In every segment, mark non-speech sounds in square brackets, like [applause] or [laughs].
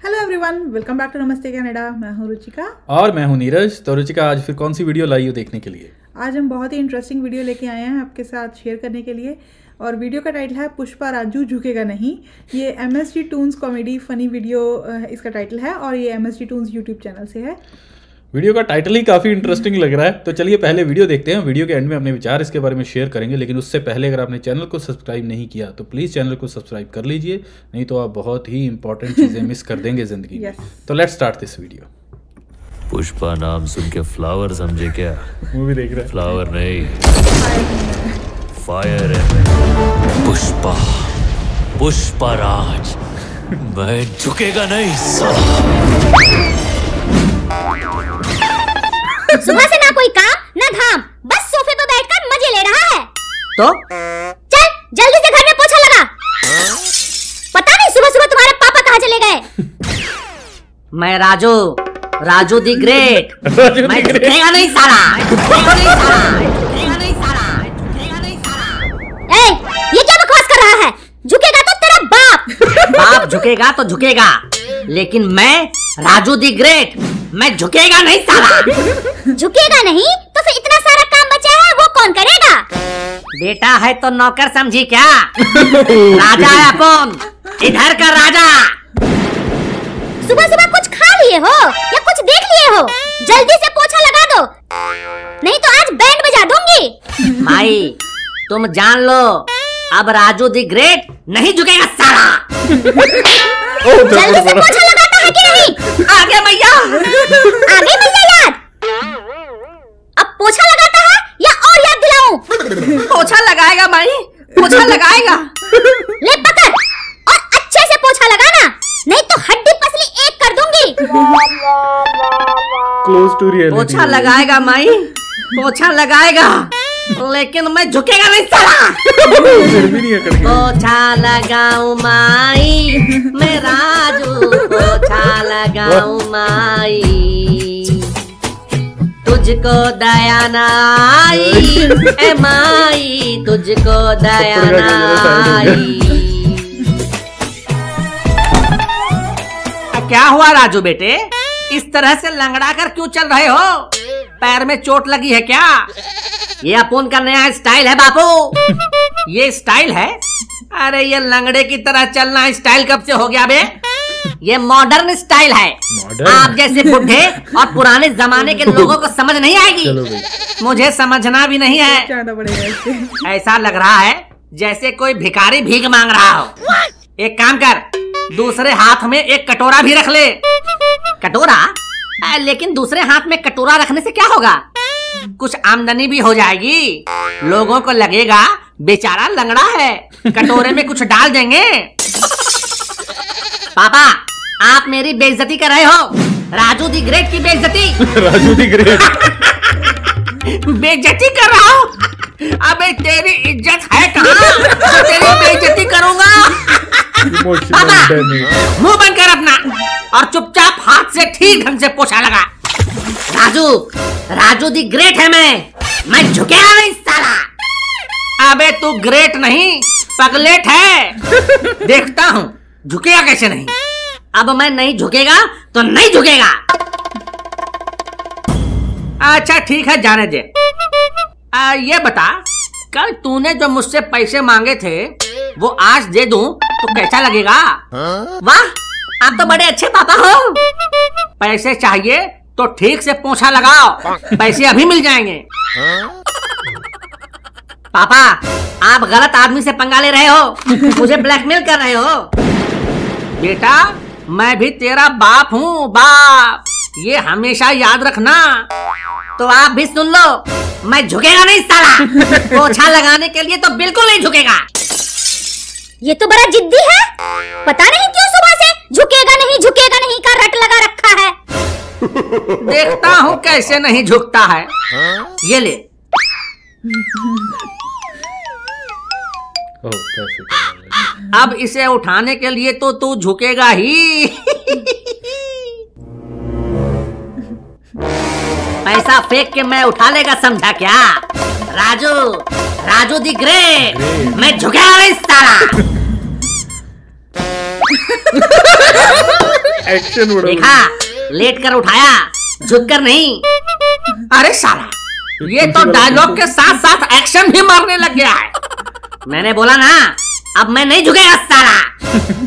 Hello everyone welcome back to Namaste Canada मैं हूँ रुचिका। और मैं हूँ नीरज। तो रुचिका आज फिर कौन सी वीडियो लाई हो देखने के लिए? आज हम बहुत ही इंटरेस्टिंग वीडियो लेके आए हैं आपके साथ शेयर करने के लिए। और वीडियो का टाइटल है पुष्पा राजू झुकेगा नहीं। ये M S toons toons comedy funny video इसका टाइटल है और ये M S toons toons YouTube channel से है। वीडियो का टाइटल ही काफ़ी इंटरेस्टिंग लग रहा है। तो चलिए पहले वीडियो देखते हैं। वीडियो के एंड में अपने विचार इसके बारे में शेयर करेंगे लेकिन उससे पहले अगर आपने चैनल को सब्सक्राइब नहीं किया तो प्लीज़ चैनल को सब्सक्राइब कर लीजिए। नहीं तो आप बहुत ही इंपॉर्टेंट चीज़ें मिस कर देंगे ज़िंदगी में। Yes. तो let's start this video Pushpa नाम सुन के फ्लावर समझे क्या? मूवी देख रहे फ्लावर नहीं। फायर है। पुष्पा। पुष्पा राज। मैं झुकेगा नहीं। सुबह से ना कोई काम ना धाम। बस सोफे पर बैठकर मज़े ले रहा है। तो? चल जल्दी से घर में पोछा लगा। पता नहीं सुबह सुबह तुम्हारे पापा कहाँ चले गए। मैं राजू राजू दी ग्रेट। राजू मैं नहीं ए, ये क्या बकवास कर रहा है? झुकेगा तो तेरा बाप। बाप झुकेगा तो झुकेगा। लेकिन मैं राजू दी ग्रेट। मैं झुकेगा नहीं साला। झुकेगा नहीं? तो फिर इतना सारा काम बचा है वो कौन करेगा? बेटा है तो नौकर समझी क्या? राजा है अपन इधर का राजा। सुबह सुबह कुछ खा लिए हो या कुछ देख लिए हो? जल्दी से पोछा लगा दो। नहीं तो आज बैंड बजा दूँगी। भाई तुम जान लो अब राजू दी ग्रेट नहीं झुकेगा साला। जल्दी से पोछा लगाता टू रियलिटी पोछा लगाएगा माई। पोछा लगाएगा। लेकिन मैं झुकेगा नहीं साला। पोछा लगाऊँ माई। मैं राजू पोछा लगाऊँ माई। तुझको दया ना आई। ए माई तुझको दया ना आई। क्या हुआ राजू बेटे? इस तरह से लंगड़ा कर क्यों चल रहे हो? पैर में चोट लगी है क्या? ये अपुन का नया स्टाइल है बापू। ये स्टाइल है? अरे ये लंगड़े की तरह चलना स्टाइल कब से हो गया बे? ये मॉडर्न स्टाइल है। Modern? आप जैसे बुढ़े और पुराने जमाने के लोगों को समझ नहीं आएगी। मुझे समझना भी नहीं है। ऐसा लग रहा है जैसे कोई भिखारी भीख मांग रहा हो। एक काम कर दूसरे हाथ में एक कटोरा भी रख ले। कटोरा? आ, लेकिन दूसरे हाथ में कटोरा रखने से क्या होगा? कुछ आमदनी भी हो जाएगी। लोगों को लगेगा बेचारा लंगड़ा है। कटोरे में कुछ डाल देंगे। पापा आप मेरी बेइज्जती कर रहे हो। राजू दी ग्रेट की बेइज्जती। [laughs] Raju the great. [laughs] बेइज्जती कर रहा हूँ? अबे तेरी इज़्ज़त है कहाँ? जो तेरी बेइज्जती करूँगा। मुँह बंद कर अपना और चुपचाप हाथ से ठीक ढंग से पोछा लगा। राजू राजू दी ग्रेट है मैं। मैं झुकेगा नहीं साला। अबे तू ग्रेट नहीं पगलेट है। देखता हूँ झुकेगा कैसे नहीं? अब मैं नहीं झुकेगा तो नहीं झुकेगा। अच्छा ठीक है जाने दे। आ, ये बता कल तूने जो मुझसे पैसे मांगे थे वो आज दे दूँ? तो कैसा लगेगा? वाह, आप तो बड़े अच्छे पापा हो। पैसे चाहिए तो ठीक से पोछा लगाओ, पैसे अभी मिल जाएँगे। पापा, आप गलत आदमी से पंगा ले रहे हो, मुझे ब्लैकमेल कर रहे हो। बेटा, मैं भी तेरा बाप हूँ, बाप। ये हमेशा याद रखना। तो आप भी सुन लो, मैं झुकेगा नहीं साला। पोछा लगाने के लिए तो बिल्कुल नहीं झुकेगा। ये तो बड़ा जिद्दी है। पता नहीं क्यों सुबह से झुकेगा नहीं झुकेगा नहीं का रट लगा रखा है। देखता हूँ कैसे नहीं झुकता है। ये ले? अब इसे उठाने के लिए तो तू झुकेगा ही। पैसा फेंक के मैं उठा लेगा समझा क्या? राजू राजू दी ग्रेट मैं झुकेगा नहीं साला एक्शन देखा? लेट कर उठाया। झुक कर नहीं। अरे साला ये तो डायलॉग के साथ साथ एक्शन भी मारने लग गया है। मैंने बोला ना अब मैं नहीं झुकेगा साला।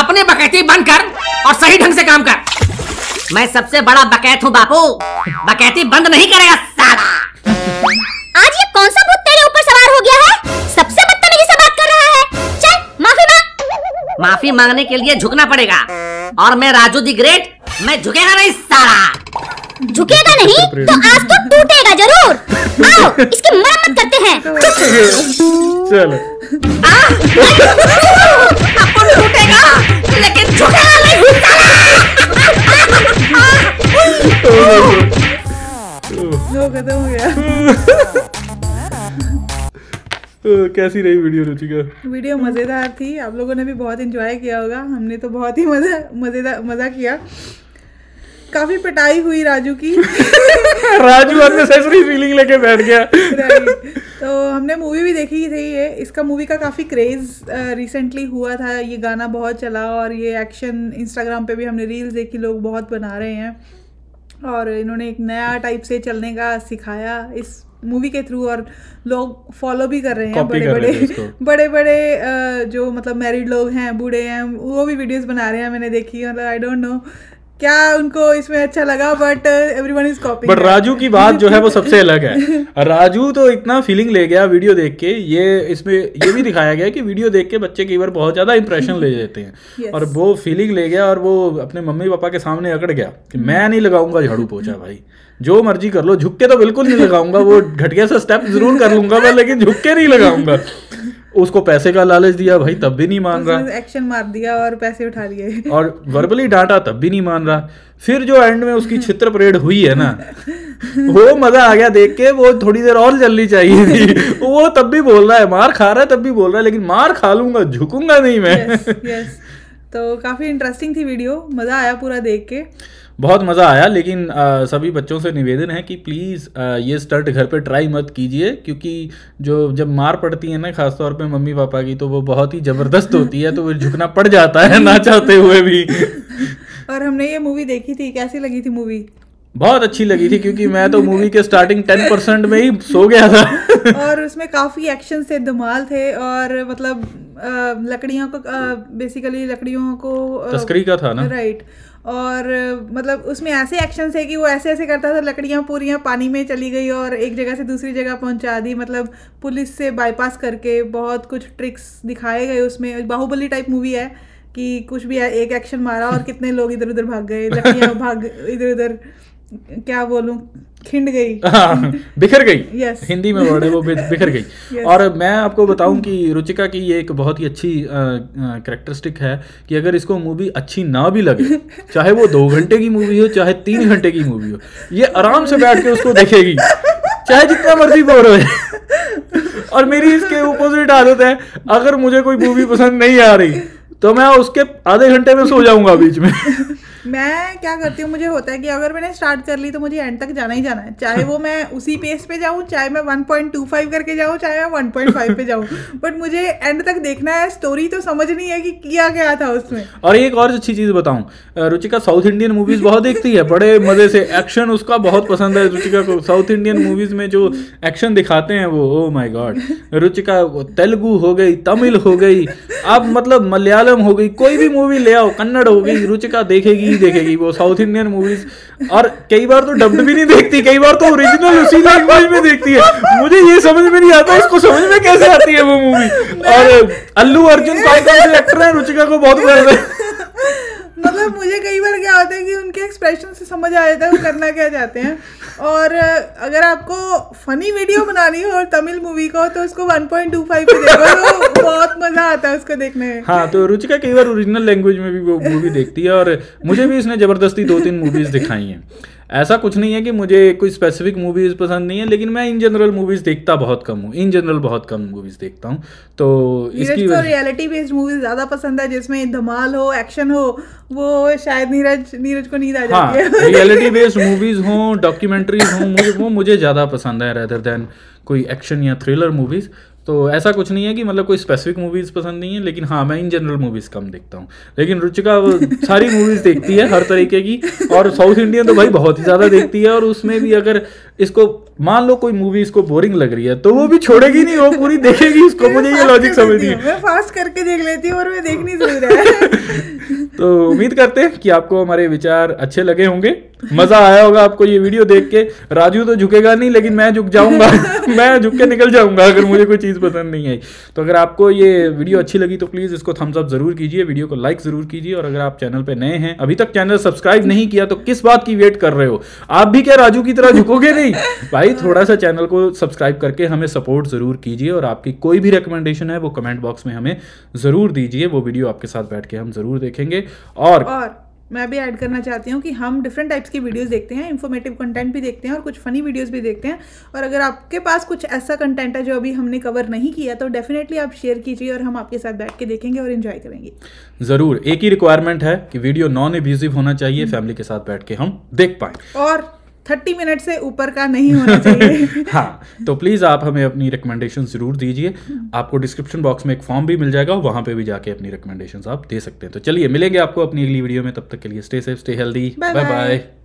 अपने बकैती बंद कर और सही ढंग से काम कर। मैं सबसे बड़ा बकैत हूँ बापू। बकैती बंद नहीं करेगा साला। आज ये कौन सा भूत तेरे ऊपर सवार हो गया है? सबसे बदतमीजी से बात कर रहा है। चल माफ़ी मांग। माफ़ी मांगने के लिए झुकना पड़ेगा। और मैं राजू दी ग्रेट मैं झुकेगा नहीं साला। झुकेगा नहीं तो आज तो टूटेगा ज़रूर। आओ इसकी मरम्मत करते हैं। चलो। अपन टूटेगा लेकिन झुकेगा नहीं खत्म हो गया। [laughs] कैसी रही वीडियो रुचिका? वीडियो मज़ेदार थी। आप लोगों ने भी बहुत इंजॉय किया होगा। हमने तो बहुत ही मज़ा मज़ेदार मज़ा किया। काफ़ी पिटाई हुई राजू की। [laughs] राजू अननेसेसरी फीलिंग लेके बैठ गया। तो हमने मूवी भी देखी थी ये। इसका मूवी का काफ़ी क्रेज़ रिसेंटली हुआ था। ये गाना बहुत चला और ये एक्शन इंस्टाग्राम पे भी हमने रील्स देखी। लोग बहुत बना रहे हैं। और इन्होंने एक नया टाइप से चलने का सिखाया। इस मूवी के थ्रू और लोग फॉलो भी कर रहे हैं बड़े बड़े बड़े बड़े जो मतलब मैरिड लोग हैं बूढ़े हैं वो भी वीडियोस बना रहे हैं मैंने देखी मतलब आई डोंट नो क्या उनको इसमें अच्छा लगा but everyone is coping but Raju की बात जो है वो सबसे अलग है। [laughs] राजू तो इतना फीलिंग ले गया वीडियो देख के ये इसमें ये भी दिखाया गया कि वीडियो देख के बच्चे कई बार बहुत ज़्यादा इंप्रेशन ले लेते हैं। Yes. और वो फीलिंग ले गया और वो अपने मम्मी पापा के सामने अकड़ गया कि मैं नहीं लगाऊँगा झाड़ू पोछा भाई। जो मर्ज़ी कर लो झुक के तो बिल्कुल नहीं लगाऊँगा वो घटिया सा स्टेप ज़रूर कर लूँगा मैं लेकिन झुक के नहीं लगाऊँगा। [laughs] उसको पैसे का लालच दिया भाई तब भी नहीं मान रहा। एक्शन मार दिया और पैसे उठा लिए। और वर्बली डांटा तब भी नहीं मान रहा। फिर जो एंड में उसकी चित्र परेड हुई है ना वो मज़ा आ गया देख के वो थोड़ी देर और चलनी चाहिए थी। वो तब भी बोल रहा है मार खा रहा है तब भी बोल रहा है लेकिन मार खा लूँगा झुकूँगा नहीं मैं। यस यस तो काफ़ी इंटरेस्टिंग थी वीडियो मज़ा आया पूरा देख के। बहुत मज़ा आया लेकिन आ, सभी बच्चों से निवेदन है कि प्लीज़ ये स्टंट घर पे ट्राई मत कीजिए क्योंकि जो जब मार पड़ती है ना खासतौर पे मम्मी पापा की तो वो बहुत ही ज़बरदस्त होती है तो वो झुकना पड़ जाता है ना चाहते हुए भी। और हमने ये मूवी देखी थी कैसी लगी थी मूवी बहुत अच्छी लगी थी क्योंकि मैं तो मूवी के स्टार्टिंग टेन परसेंट में ही सो गया था। और उसमें काफ़ी एक्शन थे धमाल थे और मतलब लकड़ियों को बेसिकली लकड़ियों को तस्करी का था ना। राइट और मतलब उसमें ऐसे एक्शन है कि वो ऐसे ऐसे करता था लकड़ियाँ पूरियाँ पानी में चली गई और एक जगह से दूसरी जगह पहुँचा दी मतलब पुलिस से बाईपास करके बहुत कुछ ट्रिक्स दिखाए गए उसमें। बाहुबली टाइप मूवी है कि कुछ भी एक एक्शन मारा और कितने लोग इधर उधर भाग गए लकड़ियाँ [laughs] भाग इधर उधर क्या बोलूँ? खिंड गई हाँ, बिखर गई Yes. हिंदी में वर्ड है वो बिखर गई Yes. और मैं आपको बताऊँ कि रुचिका की ये एक बहुत ही अच्छी करेक्टरिस्टिक है कि अगर इसको मूवी अच्छी ना भी लगे चाहे वो दो घंटे की मूवी हो चाहे तीन घंटे की मूवी हो ये आराम से बैठ के उसको देखेगी चाहे जितना मर्ज़ी बोर हो और मेरी इसके अपोजिट आदत है अगर मुझे कोई मूवी पसंद नहीं आ रही तो मैं उसके आधे घंटे में सो जाऊँगा बीच में। [laughs] मैं क्या करती हूँ मुझे होता है कि अगर मैंने स्टार्ट कर ली तो मुझे एंड तक जाना ही जाना है। चाहे वो मैं उसी पेस पे जाऊँ चाहे मैं 1.25 करके जाऊँ चाहे मैं 1.5 पे जाऊँ। बट मुझे एंड तक देखना है स्टोरी तो समझ नहीं है कि किया गया था उसमें। और एक और अच्छी चीज़ बताऊँ रुचिका साउथ इंडियन मूवीज़ बहुत देखती है बड़े मज़े से। एक्शन उसका बहुत पसंद है रुचिका को। साउथ इंडियन मूवीज़ में जो एक्शन दिखाते हैं वो oh my God Ruchika Telugu हो गई तमिल हो गई। अब मतलब मलयालम हो गई, कोई भी मूवी ले आओ, कन्नड़ हो गई रुचिका देखेगी ही देखेगी, वो साउथ इंडियन मूवीज़ और कई बार तो डब्ड भी नहीं देखती, कई बार तो ओरिजिनल उसी लैंग्वेज में देखती है। मुझे ये समझ में नहीं आता, इसको समझ में कैसे आती है वो मूवी और अल्लू अर्जुन कौन एक्टर है, रुचिका को बहुत पसंद है। मतलब मुझे कई बार क्या होता है कि उनके एक्सप्रेशन से समझ आ जाता है वो करना क्या चाहते हैं। और अगर आपको फनी वीडियो बनानी हो और तमिल मूवी को तो उसको 1.25 पे देखो। तो बहुत मज़ा आता है उसको देखने में। हाँ तो रुचिका कई बार ओरिजिनल लैंग्वेज में भी वो मूवी देखती है और मुझे भी इसने ज़बरदस्ती दो तीन मूवीज़ दिखाई हैं। ऐसा कुछ नहीं है कि मुझे कोई स्पेसिफिक मूवीज़ पसंद नहीं है लेकिन मैं इन जनरल मूवीज़ देखता बहुत कम हूँ। इन जनरल बहुत कम मूवीज़ देखता हूँ। तो इसकी वजह रियलिटी बेस्ड मूवीज़ ज़्यादा पसंद है जिसमें धमाल हो एक्शन हो वो शायद नीरज नीरज को नींद आ हाँ जाती है रियलिटी बेस्ड मूवीज़ हों डॉक्यूमेंट्रीज हों मुझे वो मुझे ज़्यादा पसंद है रेदर देन कोई एक्शन या थ्रिलर मूवीज़ तो ऐसा कुछ नहीं है कि मतलब कोई स्पेसिफिक मूवीज़ पसंद नहीं है लेकिन हाँ मैं इन जनरल मूवीज़ कम देखता हूँ। लेकिन रुचिका वो सारी मूवीज़ देखती है हर तरीके की और साउथ इंडियन तो भाई बहुत ही ज़्यादा देखती है और उसमें भी अगर इसको मान लो कोई मूवी इसको बोरिंग लग रही है तो वो भी छोड़ेगी नहीं वो पूरी देखेगी इसको मुझे ये लॉजिक समझ नहीं हूँ, मैं फास्ट करके देख लेती हूँ और मैं देख नहीं है [laughs] तो उम्मीद करते हैं कि आपको हमारे विचार अच्छे लगे होंगे। मज़ा आया होगा आपको ये वीडियो देख के। राजू तो झुकेगा नहीं, लेकिन मैं झुक जाऊँगा। [laughs] मैं झुक के निकल जाऊँगा अगर मुझे कोई चीज़ पसंद नहीं आई। तो अगर आपको ये वीडियो अच्छी लगी तो प्लीज़ इसको थम्स अप ज़रूर कीजिए, वीडियो को लाइक ज़रूर कीजिए। और अगर आप चैनल पे नए हैं, अभी तक चैनल सब्सक्राइब नहीं किया तो किस बात की वेट कर रहे हो? आप भी क्या राजू की तरह झुकोगे नहीं? भाई थोड़ा सा चैनल को सब्सक्राइब करके हमें सपोर्ट ज़रूर कीजिए और आपकी कोई भी रिकमेंडेशन है, वो कमेंट बॉक्स में हमें ज़रूर दीजिए। वो वीडियो आपके साथ बैठ के हम ज़रूर देखेंगे। और और मैं भी ऐड करना चाहती हूँ कि हम डिफरेंट टाइप्स की वीडियोस देखते हैं इन्फॉर्मेटिव कंटेंट भी देखते हैं और कुछ फनी वीडियोस भी देखते हैं। और अगर आपके पास कुछ ऐसा कंटेंट है जो अभी हमने कवर नहीं किया तो डेफिनेटली आप शेयर कीजिए और हम आपके साथ बैठ के देखेंगे और इन्जॉय करेंगे। ज़रूर एक ही रिक्वायरमेंट है कि वीडियो नॉन एब्यूजिव होना चाहिए फैमिली के साथ बैठ के हम देख पाए। और थर्टी मिनट से ऊपर का नहीं होना चाहिए। [laughs] हाँ तो प्लीज़ आप हमें अपनी रिकमेंडेशन ज़रूर दीजिए। आपको डिस्क्रिप्शन बॉक्स में एक फॉर्म भी मिल जाएगा वहाँ पे भी जाके अपनी रिकमेंडेशन आप दे सकते हैं। तो चलिए मिलेंगे आपको अपनी अगली वीडियो में। तब तक के लिए stay safe stay healthy bye bye